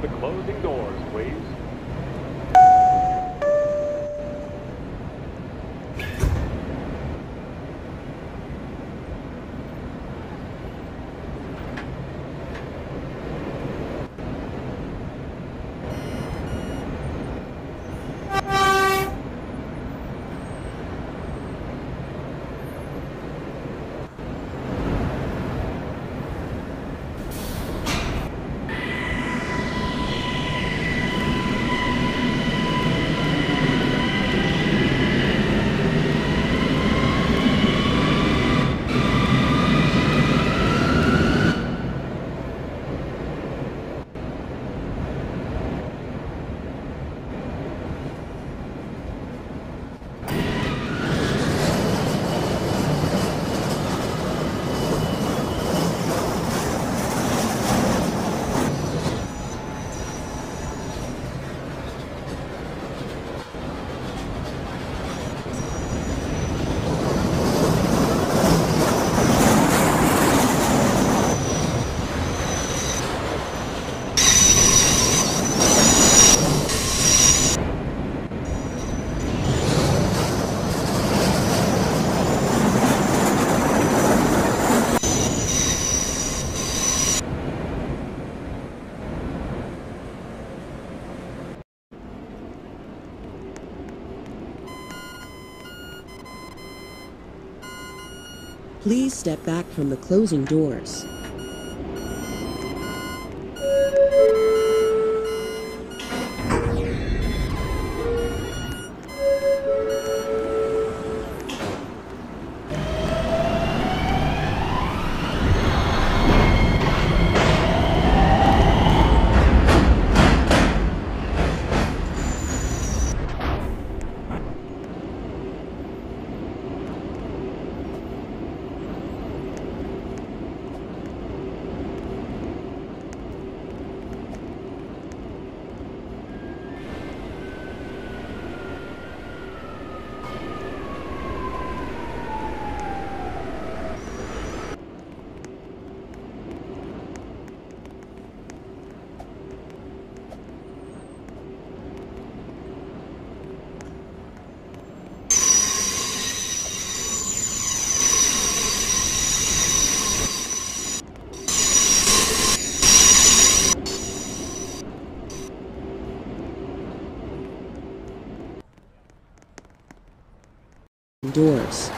The closing doors, please. Please step back from the closing doors. Doors.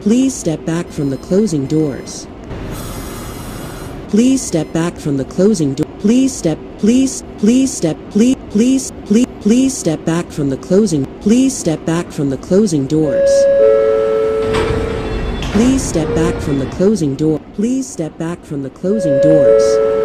Please step back from the closing doors. Please step back from the closing door. Please step, please, please step, please, please, please, please step back from the closing. Please step back from the closing doors. Please step back from the closing door. Please step back from the closing doors.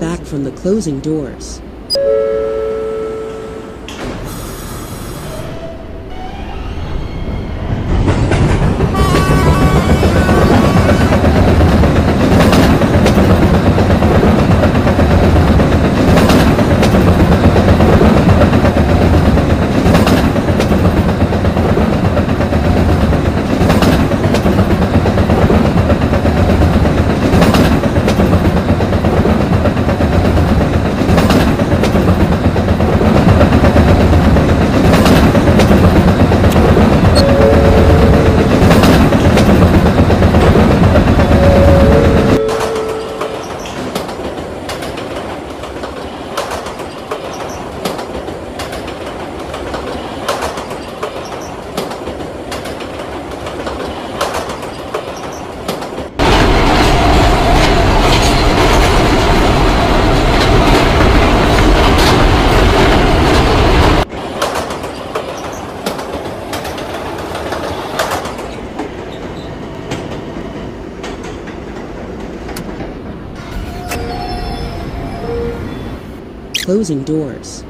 back from the closing doors. Closing doors.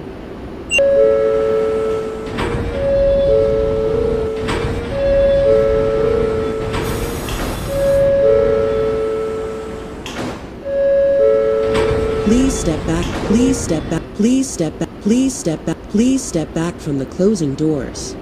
Please step back. Please step back. Please step back. Please step back. Please step back from the closing doors.